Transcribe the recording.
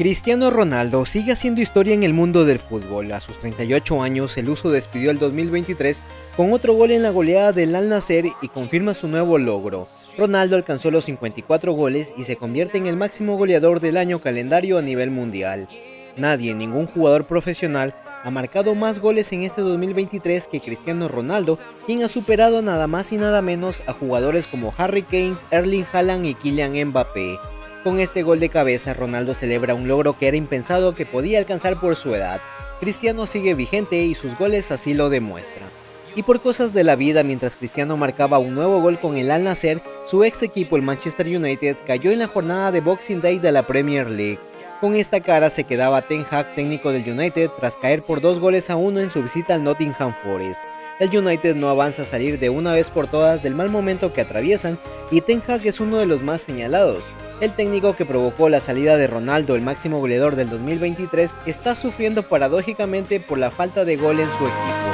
Cristiano Ronaldo sigue haciendo historia en el mundo del fútbol. A sus 38 años, el uso despidió el 2023 con otro gol en la goleada del Al Nasser y confirma su nuevo logro. Ronaldo alcanzó los 54 goles y se convierte en el máximo goleador del año calendario a nivel mundial. Nadie, ningún jugador profesional, ha marcado más goles en este 2023 que Cristiano Ronaldo, quien ha superado nada más y nada menos a jugadores como Harry Kane, Erling Haaland y Kylian Mbappé. Con este gol de cabeza, Ronaldo celebra un logro que era impensado que podía alcanzar por su edad. Cristiano sigue vigente y sus goles así lo demuestran. Y por cosas de la vida, mientras Cristiano marcaba un nuevo gol con el Al Nasser, su ex equipo, el Manchester United, cayó en la jornada de Boxing Day de la Premier League. Con esta cara se quedaba Ten Hag, técnico del United, tras caer por dos goles a uno en su visita al Nottingham Forest. El United no avanza a salir de una vez por todas del mal momento que atraviesan y Ten Hag es uno de los más señalados. El técnico que provocó la salida de Ronaldo, el máximo goleador del 2023, está sufriendo paradójicamente por la falta de gol en su equipo.